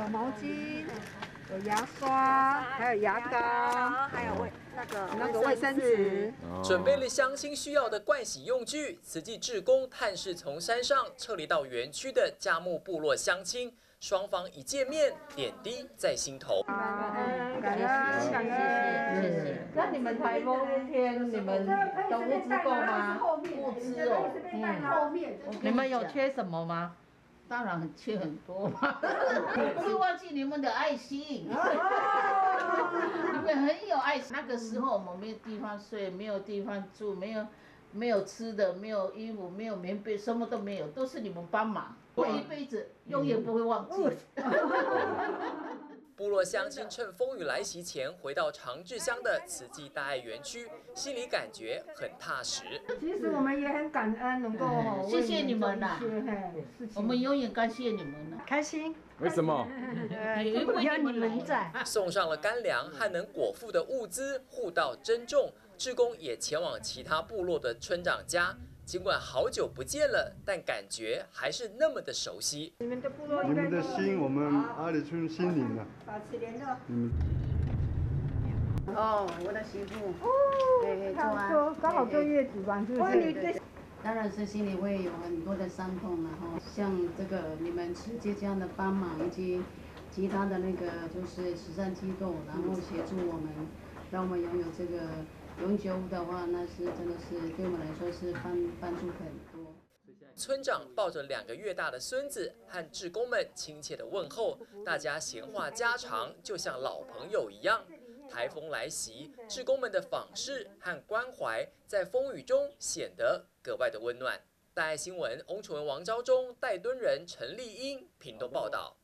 有毛巾，有牙刷，还有牙膏，还有卫那个那个卫生纸。准备了相亲需要的盥洗用具，慈济志工探视从山上撤离到园区的嘉木部落相亲，双方一见面，点滴在心头。感恩感恩感恩。谢谢。那你们台风那天，你们的物资够吗？物资哦，嗯，你们有缺什么吗？当然很缺很多嘛，不会忘记你们的爱心，你们很有爱心。那个时候我们没有地方睡，没有地方住，没有没有吃的，没有衣服，没有棉被，什么都没有，都是你们帮忙，我一辈子永远不会忘记。部落乡亲趁风雨来袭前回到长治乡的慈济大爱园区，心里感觉很踏实。其实我们也很感恩，能够谢谢你们呐呐，我们永远感谢你们呐，开心。为什么？有你们在。送上了干粮和能果腹的物资，互道珍重。志工也前往其他部落的村长家。尽管好久不见了，但感觉还是那么的熟悉。你们的部落，你们的心，我们阿里村心领了。保持联络。嗯。哦，我的媳妇。哦。刚好刚好坐月子吧，是不是？当然是心里会有很多的伤痛然后。像这个你们直接这样的帮忙，以及其他的那个就是慈善机构，然后协助我们，让我们拥有这个。永久的话，那是真的是对我们来说是帮帮助很多。村长抱着两个月大的孙子，和志工们亲切的问候，大家闲话家常，就像老朋友一样。台风来袭，志工们的访视和关怀，在风雨中显得格外的温暖。大爱新闻，翁楚文、王昭忠、戴敦仁、陈丽英，屏东报道。